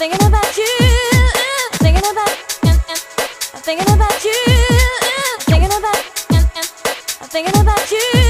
thinking about you, thinking about, and, and, I'm thinking about you, thinking about, and, and, I'm thinking about you.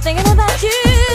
thinking about you.